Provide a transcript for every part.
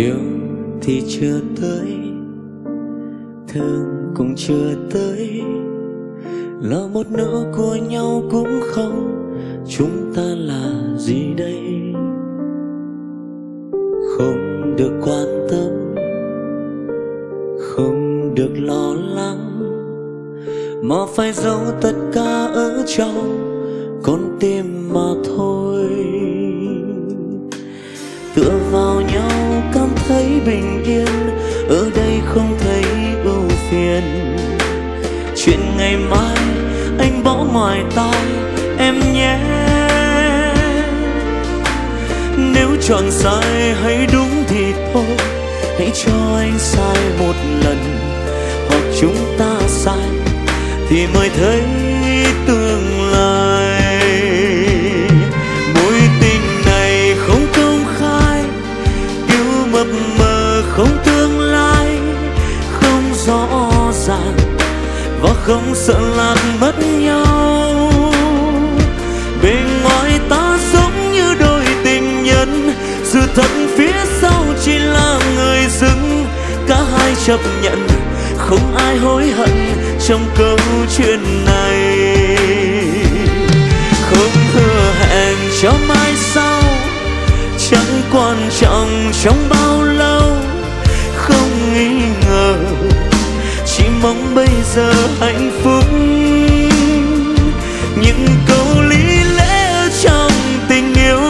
yêu thì chưa tới, thương cũng chưa tới. Là một nửa của nhau cũng không, chúng ta là gì đây? Không được quan tâm, không được lo lắng. Mà phải giấu tất cả ở trong con tim mà thôi. Bình yên, ở đây không thấy ưu phiền. Chuyện ngày mai anh bỏ ngoài tai em nhé. Nếu chọn sai hay đúng thì thôi, hãy cho anh sai một lần. Hoặc chúng ta sai thì mới thấy tương lai. Mối tình này không công khai yêu mập mờ không tương lai, không rõ ràng và không sợ lạc mất nhau. Bên ngoài ta giống như đôi tình nhân, sự thật phía sau chỉ là người dưng. Cả hai chấp nhận, không ai hối hận trong câu chuyện này. Không hứa hẹn cho mai sau, chẳng quan trọng trong bao lâu nghi ngờ. Chỉ mong bây giờ hạnh phúc. Những câu lý lẽ trong tình yêu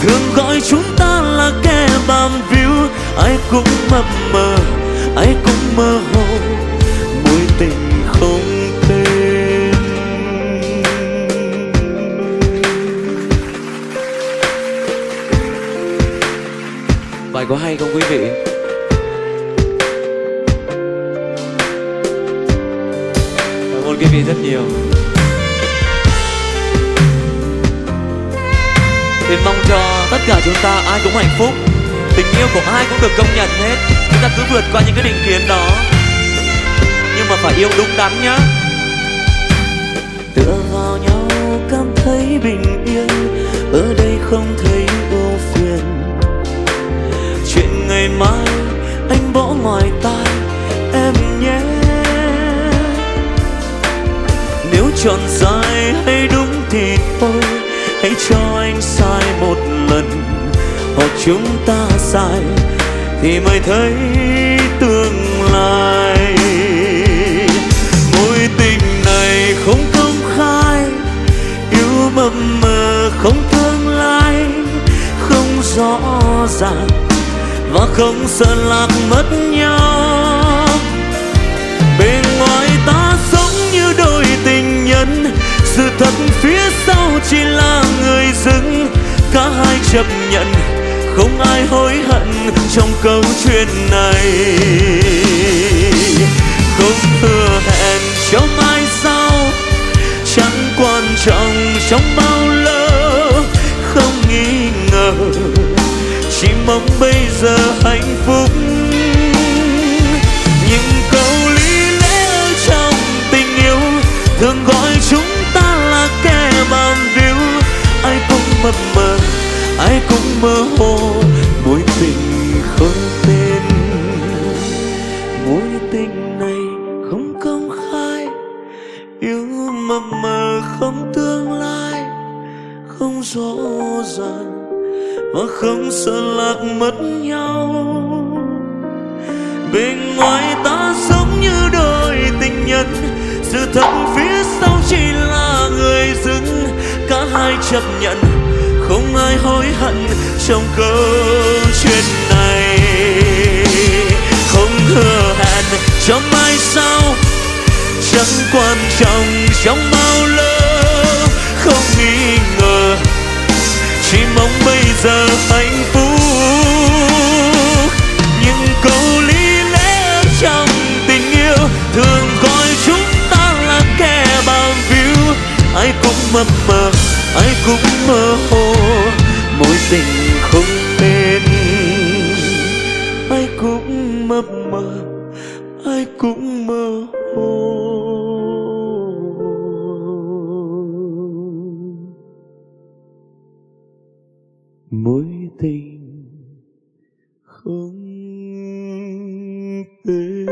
thường gọi chúng ta là kẻ bám víu. Ai cũng mập mờ, ai cũng mơ hồ. Mối tình không tên. Bài có hay không quý vị? Quý vị rất nhiều. Thì mong cho tất cả chúng ta ai cũng hạnh phúc. Tình yêu của ai cũng được công nhận hết. Chúng ta cứ vượt qua những cái định kiến đó. Nhưng mà phải yêu đúng đắn nhá. Tựa vào nhau cảm thấy bình chọn sai hay đúng thì thôi. Hãy cho anh sai một lần, Hoặc chúng ta sai Thì mới thấy tương lai. Mối tình này không công khai, Yêu mập mờ không tương lai, Không rõ ràng Và không sợ lạc mất nhau. Bên ngoài ta sống như đôi tình nhân. Sự thật phía sau chỉ là người dưng cả hai chấp nhận, không ai hối hận trong câu chuyện này. Không hứa hẹn cho mai sau, chẳng quan trọng trong bao lâu không nghi ngờ, chỉ mong bây giờ hạnh phúc rõ và không sợ lạc mất nhau. Bên ngoài ta giống như đôi tình nhân, sự thật phía sau chỉ là người dưng. Cả hai chấp nhận, không ai hối hận trong câu chuyện này. Không hứa hẹn cho mai sau, chẳng quan trọng trong mơ hồ, mối tình không tên. Ai cũng mập mờ ai cũng mơ hồ. Mối tình không tên.